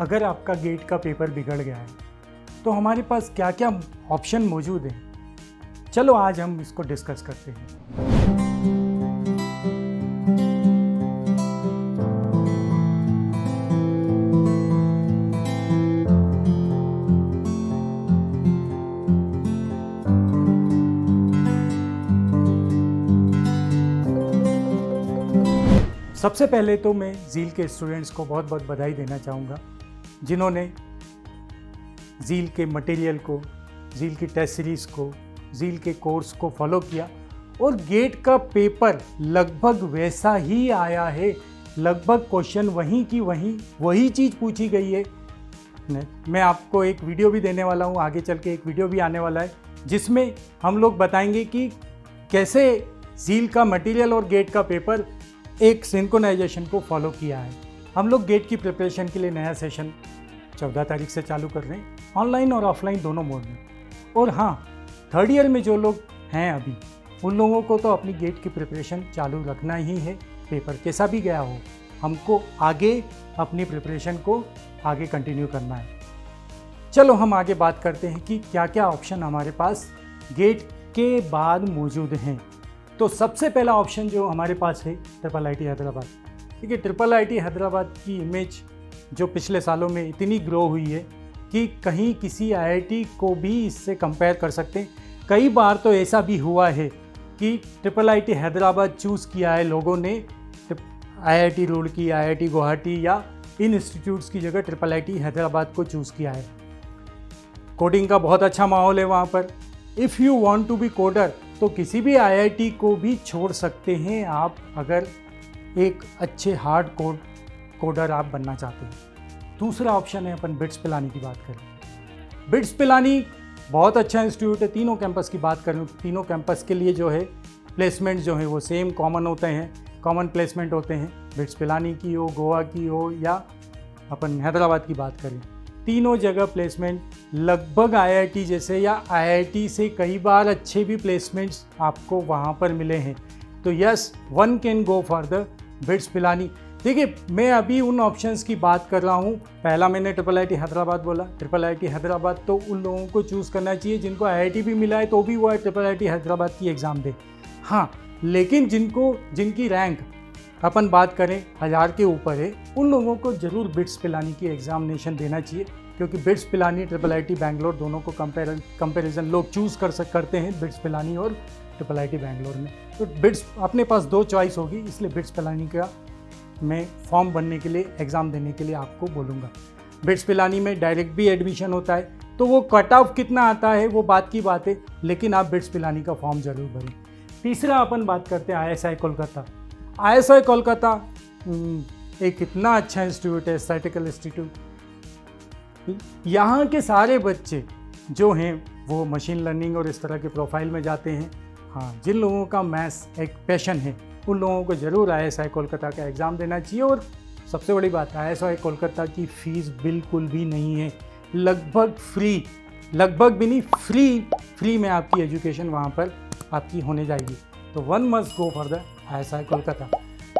अगर आपका गेट का पेपर बिगड़ गया है तो हमारे पास क्या क्या ऑप्शन मौजूद हैं? चलो आज हम इसको डिस्कस करते हैं। सबसे पहले तो मैं झील के स्टूडेंट्स को बहुत बहुत बधाई देना चाहूँगा। जिन्होंने झील के मटेरियल को झील की टेस्ट सीरीज़ को झील के कोर्स को फॉलो किया और गेट का पेपर लगभग वैसा ही आया है। लगभग क्वेश्चन वहीं की वहीं वही चीज़ पूछी गई है। मैं आपको एक वीडियो भी देने वाला हूँ, आगे चल के एक वीडियो भी आने वाला है, जिसमें हम लोग बताएँगे कि कैसे झील का मटेरियल और गेट का पेपर एक सिंकोनाइजेशन को फॉलो किया है। हम लोग गेट की प्रिपरेशन के लिए नया सेशन चौदह तारीख से चालू कर रहे हैं। ऑनलाइन और ऑफलाइन दोनों मोड में। और हाँ थर्ड ईयर में जो लोग हैं अभी, उन लोगों को तो अपनी गेट की प्रिपरेशन चालू रखना ही है। पेपर कैसा भी गया हो, हमको आगे अपनी प्रिपरेशन को आगे कंटिन्यू करना है। चलो हम आगे बात करते हैं कि क्या क्या ऑप्शन हमारे पास गेट के बाद मौजूद हैं। तो सबसे पहला ऑप्शन जो हमारे पास है ट्रिपल आई टी हैदराबाद देखिए ट्रिपल आईटी हैदराबाद की इमेज जो पिछले सालों में इतनी ग्रो हुई है कि कहीं किसी आईआईटी को भी इससे कंपेयर कर सकते हैं। कई बार तो ऐसा भी हुआ है कि ट्रिपल आईटी हैदराबाद चूज़ किया है लोगों ने आईआईटी रुड़की आईआईटी गुवाहाटी या इन इंस्टीट्यूट्स की जगह ट्रिपल आईटी हैदराबाद को चूज़ किया है। कोडिंग का बहुत अच्छा माहौल है वहाँ पर। If you want to be coder तो किसी भी आईआईटी को भी छोड़ सकते हैं आप अगर एक अच्छे हार्ड कोड कोडर आप बनना चाहते हैं। दूसरा ऑप्शन है अपन बिट्स पिलानी की बात करें। बिट्स पिलानी बहुत अच्छा इंस्टीट्यूट है, तीनों कैंपस की बात करें, तीनों कैंपस के लिए जो है प्लेसमेंट जो है वो सेम कॉमन होते हैं कॉमन प्लेसमेंट होते हैं। बिट्स पिलानी की हो गोवा की हो या अपन हैदराबाद की बात करें। तीनों जगह प्लेसमेंट लगभग आईआईटी जैसे या आईआईटी से कई बार अच्छे भी प्लेसमेंट्स आपको वहाँ पर मिले हैं। तो yes one can go for the BITS Pilani. देखिए, मैं अभी उन ऑप्शंस की बात कर रहा हूँ। पहला मैंने ट्रिपल आईटी हैदराबाद बोला। ट्रिपल आईटी हैदराबाद तो उन लोगों को चूज़ करना चाहिए, जिनको आईआईटी भी मिला है तो भी वो ट्रिपल आई हैदराबाद की एग्ज़ाम दे। हाँ लेकिन जिनको, जिनकी रैंक अपन बात करें, हज़ार के ऊपर है, उन लोगों को ज़रूर बिट्स पिलानी की एग्जामिनेशन देना चाहिए, क्योंकि BITS Pilani triple IT Bangalore, दोनों को कंपेरिजन लोग चूज़ कर सक करते हैं, बिट्स पिलानी और ट्रिपल आई बैंगलोर में। तो बिट्स अपने पास दो चॉइस होगी इसलिए बिट्स पिलानी का मैं फॉर्म बनने के लिए एग्ज़ाम देने के लिए आपको बोलूँगा। बिट्स पिलानी में डायरेक्ट भी एडमिशन होता है तो वो कट ऑफ़ कितना आता है वो बात की बात है लेकिन आप बिट्स पिलानी का फॉर्म ज़रूर भरें। तीसरा अपन बात करते हैं ISI कोलकाता। आई कोलकाता हम्म, एक इतना अच्छा इंस्टीट्यूट है स्टैटिकल इंस्टीट्यूट यहाँ के सारे बच्चे जो हैं वो मशीन लर्निंग और इस तरह के प्रोफ़ाइल में जाते हैं। हाँ जिन लोगों का मैथ्स एक पैशन है, उन लोगों को ज़रूर आई एस आई कोलकाता का एग्ज़ाम देना चाहिए और सबसे बड़ी बात आई एस आई कोलकाता की फ़ीस बिल्कुल भी नहीं है। लगभग फ्री, लगभग भी नहीं, फ्री फ्री में आपकी एजुकेशन वहाँ पर आपकी होने जाएगी। तो one must go for the I S I Kolkata.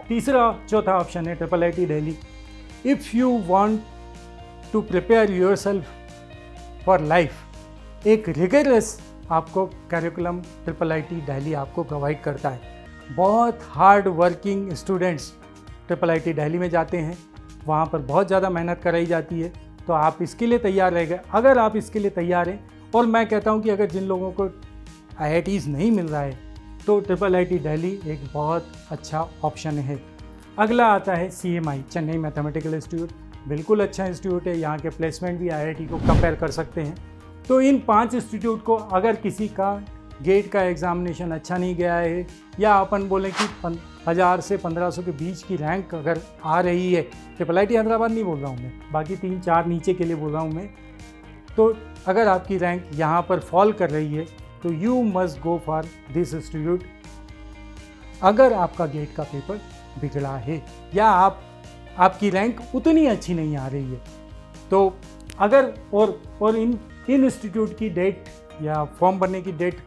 तीसरा, चौथा ऑप्शन है triple I T Delhi if you want to prepare yourself for life एक रिगरस आपको curriculum triple I T Delhi आपको प्रोवाइड करता है। बहुत hard working students triple I T Delhi में जाते हैं। वहाँ पर बहुत ज़्यादा मेहनत कराई जाती है। तो आप इसके लिए तैयार रह गए। अगर आप इसके लिए तैयार हैं, और मैं कहता हूँ कि अगर जिन लोगों को आई नहीं मिल रहा है तो ट्रिपल आई टी दिल्ली एक बहुत अच्छा ऑप्शन है। अगला आता है C M I Chennai mathematical institute बिल्कुल अच्छा इंस्टीट्यूट है। यहाँ के प्लेसमेंट भी आईआईटी को कंपेयर कर सकते हैं। तो इन पाँच इंस्टीट्यूट को अगर किसी का गेट का एग्ज़ामिनेशन अच्छा नहीं गया है, या अपन बोले कि हज़ार से पंद्रह सौ के बीच की रैंक अगर आ रही है ट्रिपल आई टी हैदराबाद नहीं बोल रहा हूँ मैं, बाकी तीन चार नीचे के लिए बोल रहा हूँ मैं तो अगर आपकी रैंक यहाँ पर फॉल कर रही है तो you must go for this institute अगर आपका गेट का पेपर बिगड़ा है, या आप, आपकी रैंक उतनी अच्छी नहीं आ रही है तो अगर, और और इन इंस्टीट्यूट की डेट या फॉर्म भरने की डेट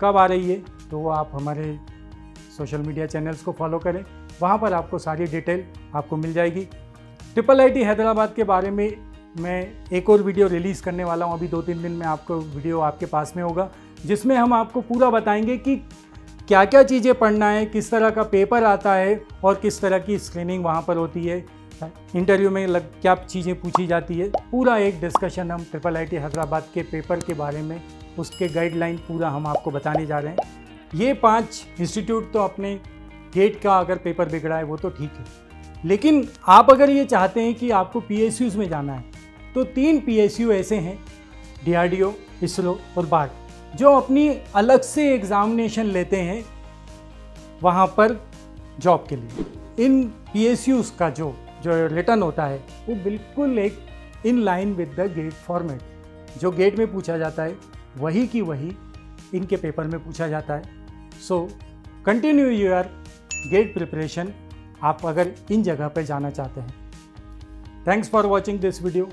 कब आ रही है तो आप हमारे सोशल मीडिया चैनल्स को फॉलो करें। वहाँ पर आपको सारी डिटेल आपको मिल जाएगी। ट्रिपल आई हैदराबाद के बारे में मैं एक और वीडियो रिलीज़ करने वाला हूँ। अभी दो तीन दिन में आपको वीडियो आपके पास में होगा, जिसमें हम आपको पूरा बताएँगे कि क्या क्या चीज़ें पढ़ना है, किस तरह का पेपर आता है और किस तरह की स्क्रीनिंग वहाँ पर होती है। इंटरव्यू में लग क्या चीज़ें पूछी जाती है? पूरा एक डिस्कशन हम ट्रिपल आईटी हैदराबाद के पेपर के बारे में, उसके गाइडलाइन पूरा हम आपको बताने जा रहे हैं। ये पाँच इंस्टीट्यूट तो अपने गेट का अगर पेपर बिगड़ा है, वो तो ठीक है। लेकिन आप अगर ये चाहते हैं कि आपको पी में जाना है तो तीन पी ऐसे हैं डीआरडीओ इसरो और बार्ट जो अपनी अलग से एग्ज़ामिनेशन लेते हैं वहाँ पर जॉब के लिए। इन पी का जो जो रिटर्न होता है, वो बिल्कुल एक in line with the GATE format जो गेट में पूछा जाता है, वही की वही इनके पेपर में पूछा जाता है. So continue your GATE preparation आप अगर इन जगह पर जाना चाहते हैं. Thanks for watching this video